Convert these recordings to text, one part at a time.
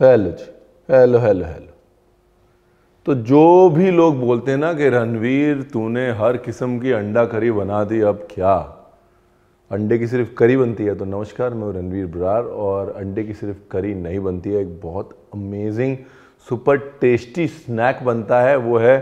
Hello ji, hello hello hello. तो जो भी लोग बोलते हैं ना कि रणवीर, तूने हर किस्म की अंडा करी बना दी, अब क्या? अंडे की सिर्फ़ करी बनती है तो नमस्कार, मैं रणवीर बरार और अंडे की सिर्फ़ करी नहीं बनती है, एक बहुत अमेजिंग सुपर टेस्टी स्नैक बनता है, वो है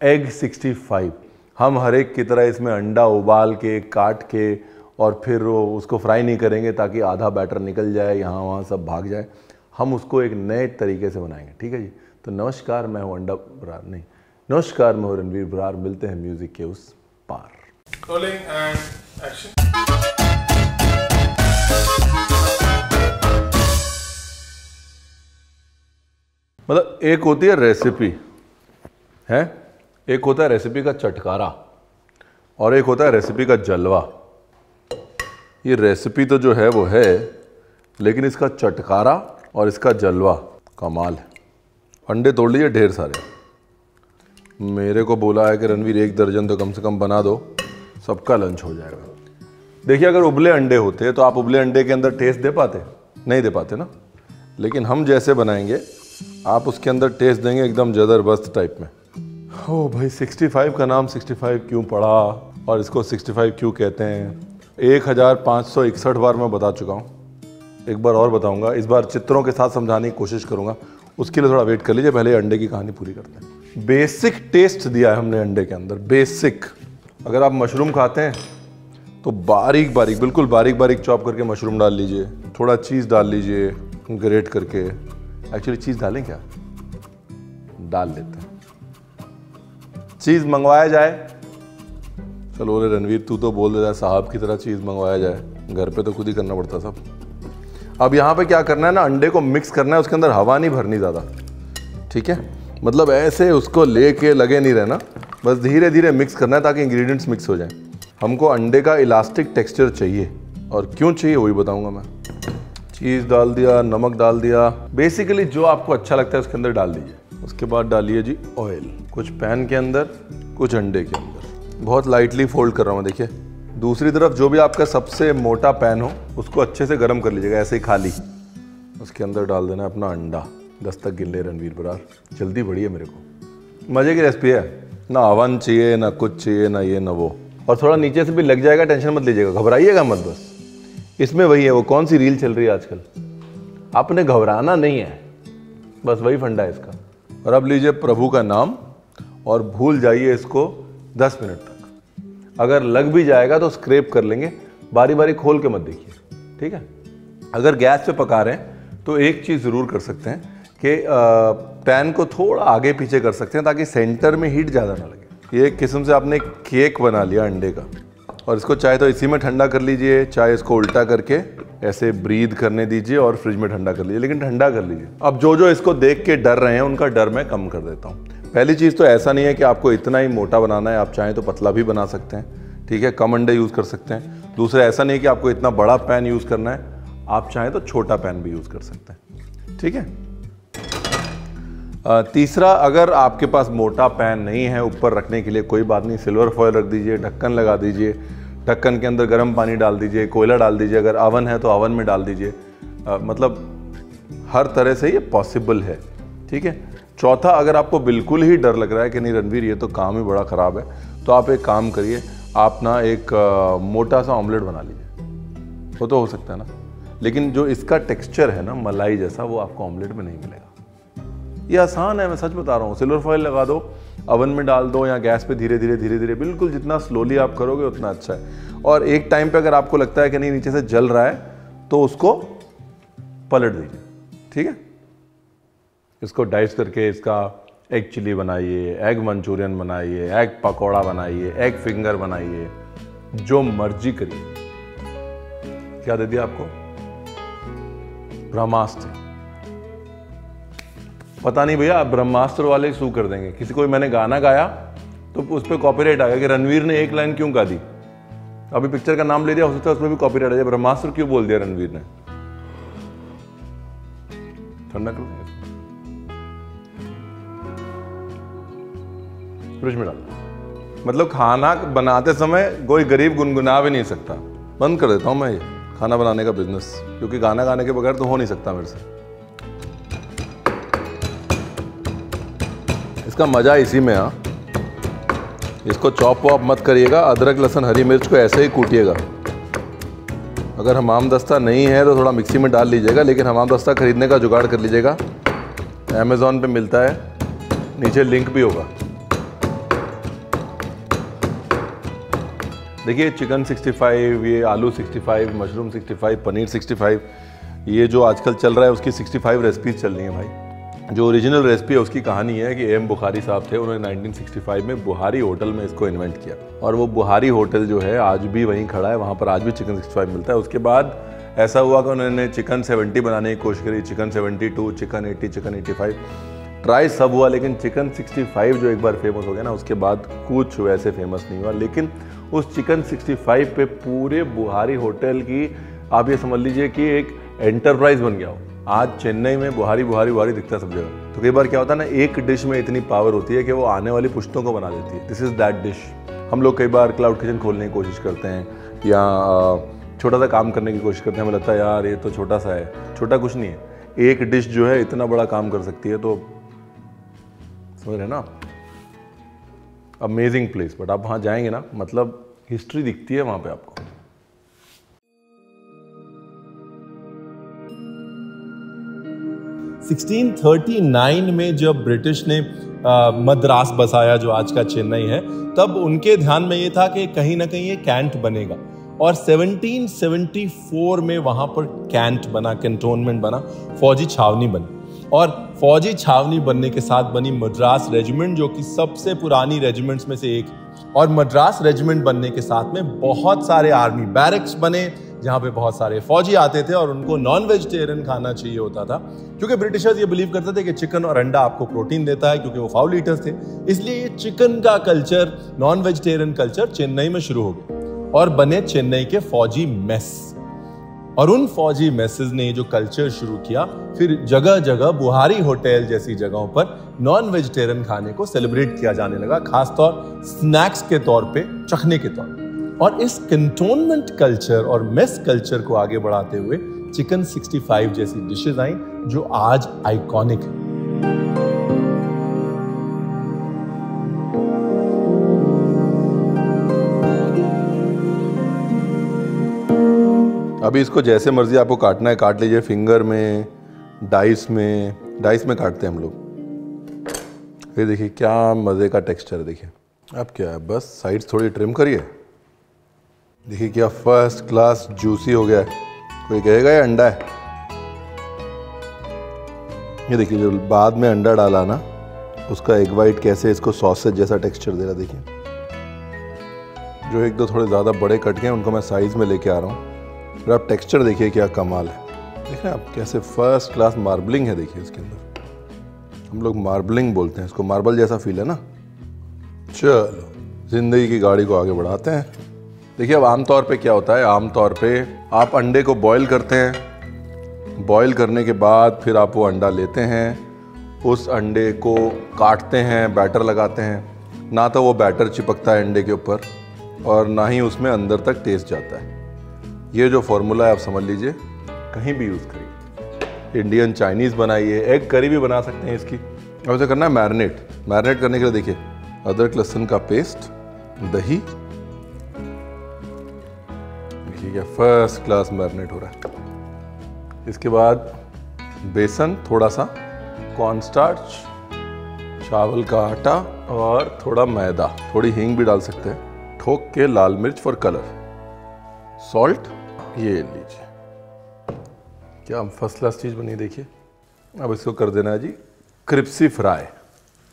एग 65 हम हर एक की तरह इसमें अंडा उबाल के, काट के और फिर वो उसको फ्राई नहीं करेंगे ताकि आधा बैटर निकल जाए, यहाँ वहाँ सब भाग जाए। हम उसको एक नए तरीके से बनाएँगे ठीक है जी? तो नमस्कार मैं हूँ अंडा बरार नहीं नमस्कार मैं हूँ रणवीर बरार मिलते हैं म्यूज़िक के उस पार। Rolling and action. मतलब एक होती है रेसिपी है? एक होता है रेसिपी का चटकारा और एक होता है रेसिपी का जलवा। ये रेसिपी तो जो है वो है लेकिन इसका चटकारा और इसका जलवा, कमाल है। अंडे तोड़ लिए ढेर सारे। मेरे को बोला है कि रणवीर, एक दर्जन तो कम से कम बना दो, सबका लंच हो जाएगा। देखिए, अगर उबले अंडे होते तो आप उबले अंडे के अंदर टेस्ट दे पाते। नहीं दे पाते ना? लेकिन हम जैसे बनाएँगे, आप उसके अंदर टेस्ट देंगे एकदम ज़बरदस्त टाइप में। ओ भाई 65 का नाम 65 क्यों पड़ा और इसको 65 क्यों कहते हैं? एक हज़ार पाँच सौ इकसठ बार मैं बता चुका हूँ। एक बार और बताऊँगा, इस बार चित्रों के साथ समझाने की कोशिश करूँगा। उसके लिए थोड़ा वेट कर लीजिए, पहले अंडे की कहानी पूरी करते हैं। बेसिक टेस्ट दिया है हमने अंडे के अंदर बेसिक अगर आप मशरूम खाते हैं तो बारीक बारीक, बिल्कुल बारीक बारीक चॉप करके मशरूम डाल लीजिए, थोड़ा चीज़ डाल लीजिए ग्रेट करके। एक्चुअली चीज़ डालें क्या? डाल लेते हैं। चीज़ मंगवाया जाए। चलो बोले रणवीर, तू तो बोल देता है, साहब की तरह चीज़ मंगवाया जाए। घर पे तो खुद ही करना पड़ता सब। अब यहाँ पे क्या करना है ना, अंडे को मिक्स करना है, उसके अंदर हवा नहीं भरनी ज़्यादा। ठीक है? मतलब ऐसे उसको लेके लगे नहीं रहना। बस धीरे धीरे मिक्स करना है ताकि इंग्रेडिएंट्स मिक्स हो जाएँ। हमको अंडे का इलास्टिक टेक्सचर चाहिए। और क्यों चाहिए, वही बताऊँगा मैं। चीज़ डाल दिया, नमक डाल दिया। बेसिकली जो आपको अच्छा लगता है, उसके अंदर डाल दीजिए। उसके बाद डालिए जी ऑयल कुछ पैन के अंदर, कुछ अंडे के अंदर। बहुत लाइटली फोल्ड कर रहा हूँ, देखिए। दूसरी तरफ़ जो भी आपका सबसे मोटा पैन हो, उसको अच्छे से गर्म कर लीजिएगा, ऐसे ही खाली। उसके अंदर डाल देना अपना अंडा। दस्तक तक गिन ले रणवीर बरार जल्दी बढ़िए मेरे को। मज़े की रेसिपी है। ना अवन चाहिए, ना कुछ चाहिए, ना ये, ना वो। और थोड़ा नीचे से भी लग जाएगा, टेंशन मत लीजिएगा। घबराइएगा मत बस। इसमें वही है, वो कौन सी रील चल रही है आजकल? आपने घबराना नहीं है। बस वही फंडा है इसका। और अब लीजिए प्रभु का नाम, और भूल जाइए इसको 10 मिनट तक। अगर लग भी जाएगा तो स्क्रेप कर लेंगे। बारी बारी खोल के मत देखिए, ठीक है? अगर गैस पे पका रहे हैं तो एक चीज़ ज़रूर कर सकते हैं कि पैन को थोड़ा आगे पीछे कर सकते हैं ताकि सेंटर में हीट ज़्यादा ना लगे। ये एक किस्म से आपने केक बना लिया अंडे का। और इसको चाहे तो इसी में ठंडा कर लीजिए, चाहे इसको उल्टा करके ऐसे ब्रीद करने दीजिए और फ्रिज में ठंडा कर लीजिए, लेकिन ठंडा कर लीजिए। अब जो जो इसको देख के डर रहे हैं, उनका डर मैं कम कर देता हूँ। पहली चीज़ तो ऐसा नहीं है कि आपको इतना ही मोटा बनाना है, आप चाहें तो पतला भी बना सकते हैं, ठीक है? कम अंडे यूज़ कर सकते हैं। दूसरा, ऐसा नहीं है कि आपको इतना बड़ा पैन यूज़ करना है, आप चाहें तो छोटा पैन भी यूज़ कर सकते हैं, ठीक है? तीसरा, अगर आपके पास मोटा पैन नहीं है, ऊपर रखने के लिए कोई बात नहीं, सिल्वर फॉयल रख दीजिए, ढक्कन लगा दीजिए, ढक्कन के अंदर गर्म पानी डाल दीजिए, कोयला डाल दीजिए, अगर अवन है तो अवन में डाल दीजिए। मतलब हर तरह से ये पॉसिबल है, ठीक है? चौथा अगर आपको बिल्कुल ही डर लग रहा है कि नहीं रणवीर ये तो काम ही बड़ा ख़राब है तो आप एक काम करिए आप ना एक आ, मोटा सा ऑमलेट बना लीजिए। वो तो हो सकता है ना। लेकिन जो इसका टेक्सचर है ना मलाई जैसा वो आपको ऑमलेट में नहीं मिलेगा। ये आसान है मैं सच बता रहा हूँ। सिल्वर फॉइल लगा दो अवन में डाल दो या गैस पे धीरे धीरे धीरे धीरे बिल्कुल जितना स्लोली आप करोगे उतना अच्छा है। और एक टाइम पे अगर आपको लगता है कि नहीं नीचे से जल रहा है तो उसको पलट दीजिए। ठीक है? इसको डाइस करके इसका एग चिली बनाइए, एग मंचूरियन बनाइए, एग पकौड़ा बनाइए, एग फिंगर बनाइए, जो मर्ज़ी करिए। क्या दे दिया आपको? ब्रह्मास्त्र। पता नहीं भैया, आप ब्रह्मास्त्र वाले शू कर देंगे। किसी को मैंने गाना गाया तो उस पर कॉपीराइट आ गया कि रणवीर ने एक लाइन क्यों गा दी? अभी पिक्चर का नाम ले दिया, हो सकता है उसमें भी कॉपीराइट आ जाए। ब्रह्मास्त्र क्यों बोल दिया रणवीर ने? ठंडा कर फ्रिज में डाल मतलब खाना बनाते समय कोई गरीब गुनगुना भी नहीं सकता। बंद कर देता हूँ मैं ये, खाना बनाने का बिज़नेस क्योंकि गाना गाने के बगैर तो हो नहीं सकता मेरे से। इसका मज़ा इसी में आ हाँ। इसको चॉप वॉप मत करिएगा, अदरक, लहसन, हरी मिर्च को ऐसे ही कूटिएगा। अगर हमाम दस्ता नहीं है तो थोड़ा मिक्सी में डाल लीजिएगा, लेकिन हमाम दस्ता ख़रीदने का जुगाड़ कर लीजिएगा। अमेज़ोन पे मिलता है, नीचे लिंक भी होगा। देखिए, चिकन 65 ये आलू 65 मशरूम 65 पनीर 65 ये जो आजकल चल रहा है, उसकी 65 रेसिपीज़ चल रही हैं भाई। जो ओरिजिनल रेसिपी है, उसकी कहानी है कि एम बुखारी साहब थे, उन्होंने 1965 में बुहारी होटल में इसको इन्वेंट किया। और वो बुहारी होटल जो है, आज भी वहीं खड़ा है, वहाँ पर आज भी चिकन 65 मिलता है। उसके बाद ऐसा हुआ कि उन्होंने चिकन 70 बनाने की कोशिश करी, चिकन 72 चिकन 80 चिकन 85 ट्राई सब हुआ, लेकिन चिकन 65 जो एक बार फ़ेमस हो गया ना, उसके बाद कुछ वैसे फ़ेमस नहीं हुआ। लेकिन उस चिकन 65 पे पूरे बुहारी होटल की, आप ये समझ लीजिए कि एक एंटरप्राइज बन गया हो। आज चेन्नई में बुहारी बुहारी बुहारी दिखता सब जगह। तो कई बार क्या होता है ना, एक डिश में इतनी पावर होती है कि वो आने वाली पुश्तों को बना देती है। दिस इज़ दैट डिश हम लोग कई बार क्लाउड किचन खोलने की कोशिश करते हैं, या छोटा सा काम करने की कोशिश करते हैं। हमें लगता है, यार, ये तो छोटा सा है। छोटा कुछ नहीं है। एक डिश जो है, इतना बड़ा काम कर सकती है। तो समझ रहे ना अमेजिंग प्लेस बट आप वहाँ जाएँगे ना मतलब हिस्ट्री दिखती है वहाँ पे आपको। 1639 में जब ब्रिटिश ने मद्रास बसाया, जो आज का चेन्नई है, तब उनके ध्यान में ये था कि कहीं ना कहीं ये कैंट बनेगा। और 1774 में वहाँ पर कैंट बना, कैंटोनमेंट बना, फौजी छावनी बनी। और फौजी छावनी बनने के साथ बनी मद्रास रेजिमेंट, जो कि सबसे पुरानी रेजिमेंट्स में से एक। और मद्रास रेजिमेंट बनने के साथ में बहुत सारे आर्मी बैरक्स बने, जहाँ पे बहुत सारे फौजी आते थे और उनको नॉन वेजिटेरियन खाना चाहिए होता था। क्योंकि ब्रिटिशर्स ये बिलीव करते थे कि चिकन और अंडा आपको प्रोटीन देता है, क्योंकि वो फाउल ईटर्स थे। इसलिए ये चिकन का culture non vegetarian culture Chennai में शुरू हो गया और बने चेन्नई के फौजी मेस और उन फौजी मैसेज ने जो कल्चर शुरू किया, फिर जगह जगह बुहारी होटल जैसी जगहों पर नॉन वेजिटेरियन खाने को सेलिब्रेट किया जाने लगा, खासतौर स्नैक्स के तौर पे, चखने के तौर और इस कंटोनमेंट कल्चर और मेस कल्चर को आगे बढ़ाते हुए चिकन 65 जैसी डिशेज आई, जो आज आइकॉनिक है। अभी इसको जैसे मर्ज़ी आपको काटना है, काट लीजिए फिंगर में, डाइस में डाइस में काटते हैं हम लोग। ये देखिए, क्या मज़े का टेक्सचर देखिए। अब क्या है, बस साइड्स थोड़ी ट्रिम करिए। देखिए क्या फ़र्स्ट क्लास जूसी हो गया है। कोई कहेगा, ये अंडा है। ये देखिए, जो बाद में अंडा डाला ना, उसका एग वाइट कैसे इसको सॉसेज जैसा टेक्सचर दे रहा देखिए। जो एक दो थोड़े ज़्यादा बड़े कट गए उनको मैं साइज़ में लेके आ रहा हूँ। फिर आप टेक्सचर देखिए क्या कमाल है। देखें आप कैसे फ़र्स्ट क्लास मार्बलिंग है देखिए इसके अंदर। हम लोग मार्बलिंग बोलते हैं, इसको मार्बल जैसा फील है ना? चलो, ज़िंदगी की गाड़ी को आगे बढ़ाते हैं। देखिए अब आमतौर पे क्या होता है, आमतौर पे आप अंडे को बॉईल करते हैं। बॉईल करने के बाद फिर आप वो अंडा लेते हैं, उस अंडे को काटते हैं बैटर लगाते हैं। ना तो वो बैटर चिपकता है अंडे के ऊपर, और ना ही उसमें अंदर तक टेस्ट जाता है। ये जो फॉर्मूला है, आप समझ लीजिए, कहीं भी यूज़ करिए। इंडियन चाइनीज़ बनाइए एग करी भी बना सकते हैं इसकी। अब उसे करना है मैरिनेट मैरिनेट करने के लिए देखिए, अदरक, लहसुन का पेस्ट दही। ठीक है फ़र्स्ट क्लास मैरिनेट हो रहा है। इसके बाद बेसन थोड़ा सा कॉर्नस्टार्च चावल का आटा और थोड़ा मैदा। थोड़ी हींग भी डाल सकते हैं। ठोक के लाल मिर्च फॉर कलर सॉल्ट ये लीजिए। क्या फ़र्स्ट क्लास चीज़ बनी देखिए। अब इसको कर देना है जी, क्रिप्सी फ्राई।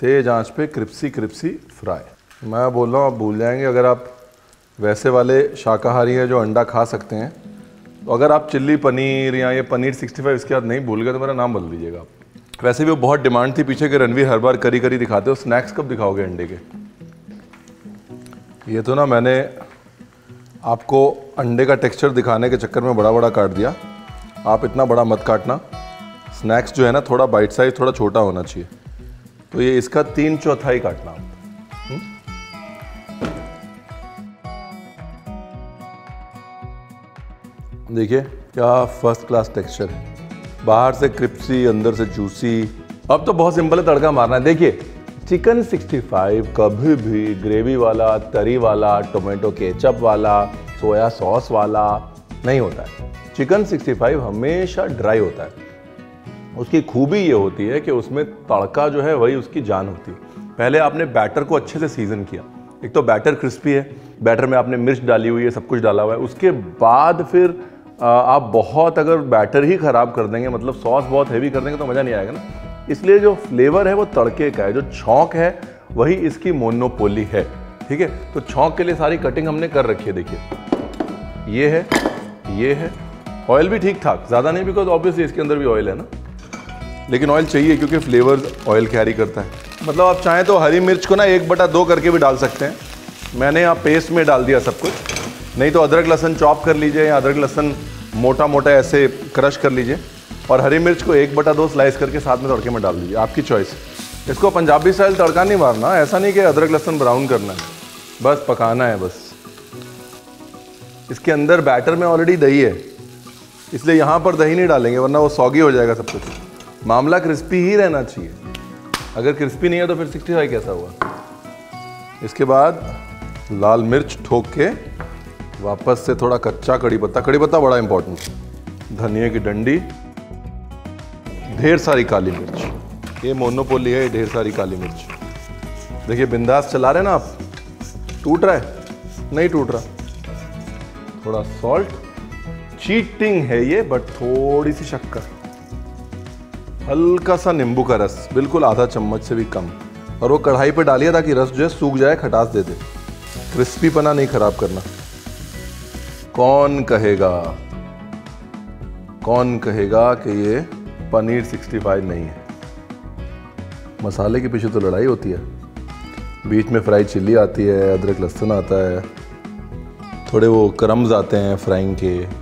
तेज आँच पे क्रिप्सी क्रिप्सी फ्राई। मैं बोल रहा हूँ, आप भूल जाएँगे, अगर आप वैसे वाले शाकाहारी हैं जो अंडा खा सकते हैं तो अगर आप चिल्ली पनीर या ये पनीर 65 इसके बाद नहीं भूल गए तो मेरा नाम बदल दीजिएगा आप। वैसे भी वो बहुत डिमांड थी पीछे के रणवीर हर बार करी करी दिखाते हो स्नैक्स कब दिखाओगे अंडे के? ये तो ना मैंने आपको अंडे का टेक्सचर दिखाने के चक्कर में बड़ा बड़ा काट दिया। आप इतना बड़ा मत काटना। स्नैक्स जो है ना, थोड़ा बाइट साइज़ थोड़ा छोटा होना चाहिए। तो ये इसका तीन चौथाई काटना आप। देखिए, क्या फ़र्स्ट क्लास टेक्सचर है। बाहर से क्रिप्सी अंदर से जूसी अब तो बहुत सिंपल है, तड़का मारना है। देखिए चिकन 65 कभी भी ग्रेवी वाला, तरी वाला, टोमेटो केचप वाला, सोया सॉस वाला नहीं होता है। चिकन 65 हमेशा ड्राई होता है। उसकी खूबी ये होती है कि उसमें तड़का जो है वही उसकी जान होती है। पहले आपने बैटर को अच्छे से सीज़न किया। एक तो बैटर क्रिस्पी है, बैटर में आपने मिर्च डाली हुई है, सब कुछ डाला हुआ है। उसके बाद फिर आप बहुत अगर बैटर ही ख़राब कर देंगे मतलब सॉस बहुत हैवी कर देंगे तो मज़ा नहीं आएगा ना। इसलिए जो फ्लेवर है वो तड़के का है, जो छौंक है, वही इसकी मोनोपोली है। ठीक है? तो छौंक के लिए सारी कटिंग हमने कर रखी है, देखिए। ये है ये है। ऑयल भी ठीक ठाक, ज़्यादा नहीं बिकॉज़ ऑब्वियसली इसके अंदर भी ऑयल है ना। लेकिन ऑयल चाहिए, क्योंकि फ्लेवर ऑयल कैरी करता है। मतलब आप चाहें तो हरी मिर्च को ना एक बटा दो करके भी डाल सकते हैं। मैंने यहाँ पेस्ट में डाल दिया सब कुछ। नहीं तो अदरक लहसन चॉप कर लीजिए या अदरक लहसन मोटा मोटा ऐसे क्रश कर लीजिए। और हरी मिर्च को एक बटा दो स्लाइस करके साथ में तड़के में डाल दीजिए। आपकी चॉइस इसको पंजाबी स्टाइल तड़का नहीं मारना। ऐसा नहीं कि अदरक लहसन ब्राउन करना है। बस पकाना है बस। इसके अंदर बैटर में ऑलरेडी दही है। इसलिए यहाँ पर दही नहीं डालेंगे, वरना वो सॉगी हो जाएगा सब कुछ। मामला क्रिस्पी ही रहना चाहिए। अगर क्रिस्पी नहीं है तो फिर 65 कैसा हुआ? इसके बाद लाल मिर्च ठोक के वापस से थोड़ा कच्चा कड़ी पत्ता। कड़ी पत्ता बड़ा इंपॉर्टेंट धनिया की डंडी ढेर सारी काली मिर्च। ये मोनोपोली है ढेर सारी काली मिर्च। देखिए, बिंदास चला रहे ना आप? टूट रहा है? नहीं टूट रहा। थोड़ा सॉल्ट चीटिंग है ये बट थोड़ी सी शक्कर। हल्का सा नींबू का रस, बिल्कुल आधा चम्मच से भी कम। और वो कढ़ाई पे डालिए ताकि रस जो है सूख जाए, खटास दे दे। क्रिस्पी पना नहीं खराब करना। कौन कहेगा? कौन कहेगा कि ये पनीर 65 नहीं है। मसाले के पीछे तो लड़ाई होती है। बीच में फ्राई चिल्ली आती है, अदरक लहसुन आता है। थोड़े वो क्रम्स आते हैं फ्राइंग के।